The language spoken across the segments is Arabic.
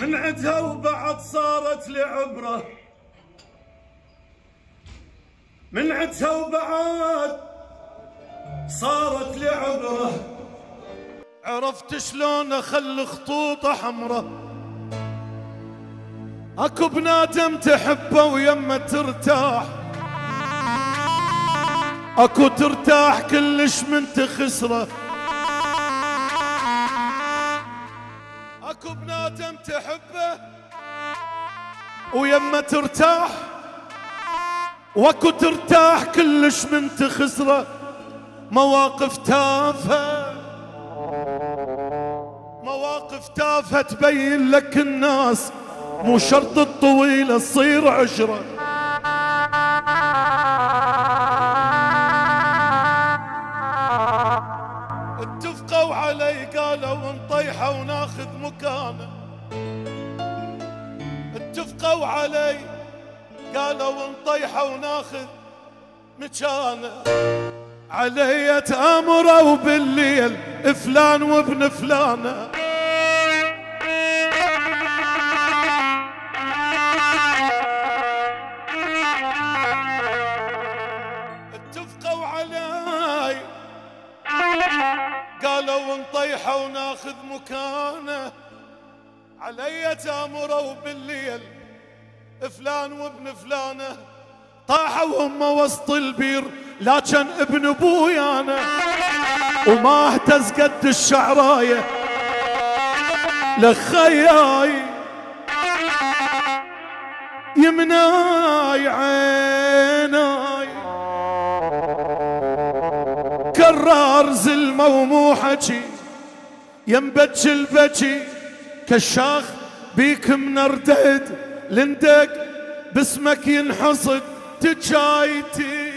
من عدها وبعد صارت لعبره من عدها وبعد صارت لعبره عرفت شلون اخلي خطوطه حمره أكو بنادم تحبه ويمه ترتاح. أكو ترتاح كلش من تخسره. ويمه ترتاح واكو ترتاح كلش من تخسره. مواقف تافهة مواقف تافهة تبين لك الناس مو شرط الطويلة تصير عشرة. اتفقوا علي قالوا نطيحه وناخذ مكانه. اتفقوا علي. قالوا نطيحه وناخذ مكانه. علي تامروا بالليل فلان وابن فلانه. قالوا نطيحه وناخذ مكانه. علي تامروا بالليل فلان وابن فلانه طاحوا هم وسط البير لكن ابن أبوي أنا وما اهتز قد الشعراية لخياي. يمناي عيناي. كرار زلمة ومو حكي ينبج البكي كشاخ بيك منردد لندق باسمك ينحصد تجايتي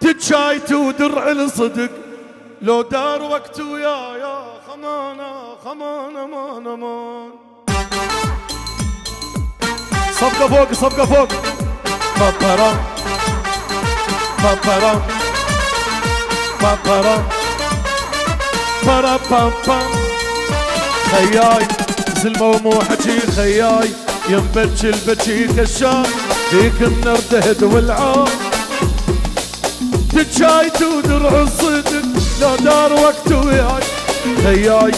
تجايتي ودرع الصدق لو دار وقت ويا يا خمانة خمانة مان مان. صفقة فوق صفقة فوق. بابارا بابارا بابارا بارا بابا خياي زلمة ومو حكي خياي ينبج البكي كشاف فيك منردهد والعار تجايت ودرع الصدق لا دار وقت وياي. خياي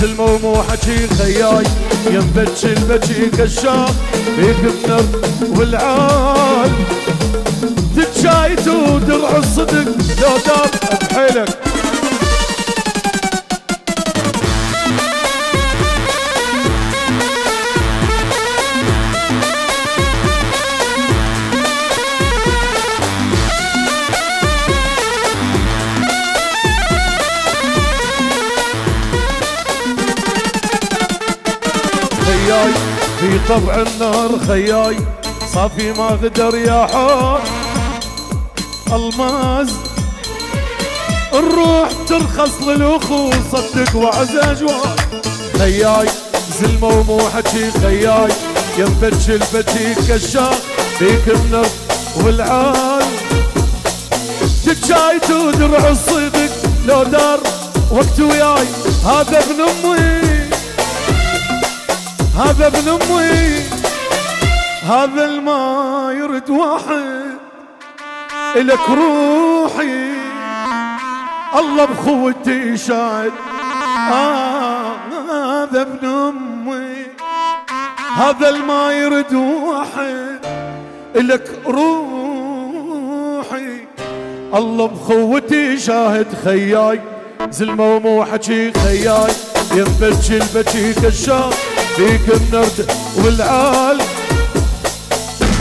زلمة ومو حكي خياي ينبج البكي كشاف فيك منرد والعار تجايت ودرع الصدق لا دار بحيلك. طبع النار خياي صافي ما قدر يا حار. الماز الروح ترخص للأخو صدق وعزاج خياي زلمة ومو حكي خياي ينبج البتي كشاف فيك النر والعال تجايت ودرع الصدق لو دار وقت وياي هذا ابن أمي. هذا ابن أمي هذا الما يرد واحد إلك روحي. الله بخوتي شاهد آه هذا ابن أمي. هذا الما يرد واحد إلك روحي. الله بخوتي شاهد خياي زلمة ومو حكي خياي. ينبج البكي كشاف فيك النرد والعال.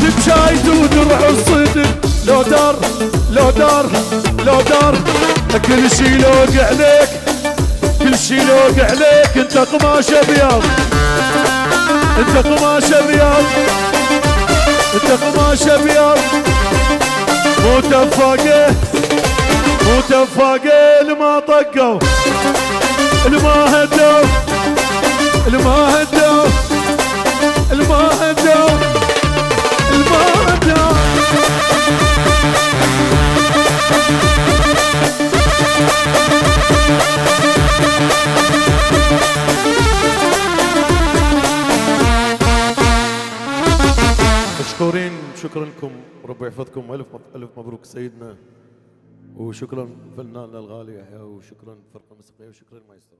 تبشايد ودرع الصدق لو دار لو دار لو دار. كل شي لوق عليك كل شي لوق عليك. انت قماش أبيض. انت قماش أبيض. انت قماش أبيض. مو تفاقه مو تفاقه. لما طقوا لما هدوا. شكرا لكم. ربي يحفظكم. ألف ألف مبروك سيدنا. وشكرا فناننا الغالي يحيى وشكرا فرقة موسيقية وشكرا مايسترو.